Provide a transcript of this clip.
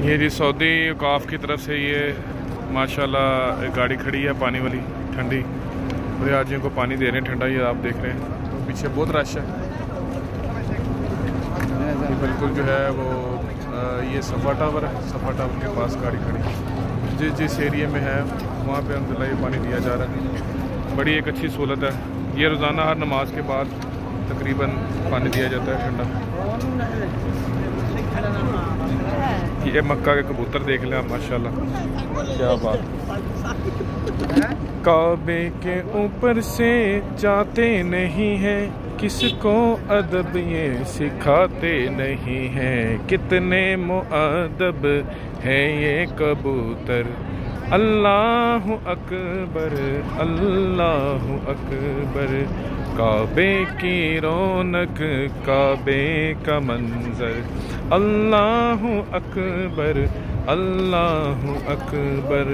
ये जी सऊदी काफ की तरफ़ से ये, माशाल्लाह गाड़ी खड़ी है पानी वाली, ठंडी। पूरे आदमियों को पानी दे रहे हैं, ठंडा ये आप देख रहे हैं। तो पीछे बहुत रश है। ये बिल्कुल जो है वो ये सफ़ा टावर है, सफ़ा टावर के पास गाड़ी खड़ी जिस जिस एरिए में है, वहाँ पे अलहमदिल्ला ये पानी दिया जा रहा है। बड़ी एक अच्छी सहूलत है। ये रोज़ाना हर नमाज़ के बाद तकरीबन पानी दिया जाता है ठंडा। ये मक्का के कबूतर देख लिया माशाल्लाह। क्या बात। काबे के ऊपर से जाते नहीं हैं, किसको अदब ये सिखाते नहीं हैं? कितने मुअदब है ये कबूतर? अल्लाह अकबर अल्लाह अकबर। काबे की रौनक काबे का मंजर। अल्लाह अकबर अल्लाह अकबर।